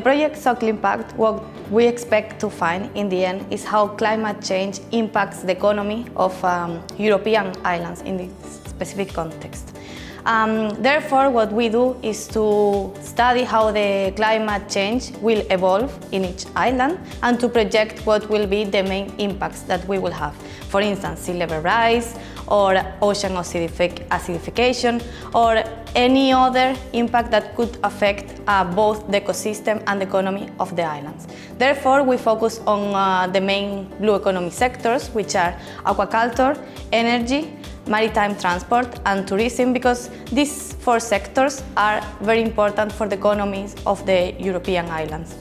project Soclimpact, what we expect to find in the end is how climate change impacts the economy of um, European islands in this specific context. Um, therefore, what we do is to study how the climate change will evolve in each island and to project what will be the main impacts that we will have. For instance, sea level rise or ocean acidific acidification or any other impact that could affect uh, both the ecosystem and the economy of the islands. Therefore, we focus on uh, the main blue economy sectors, which are aquaculture, energy, maritime transport and tourism because these four sectors are very important for the economies of the European islands.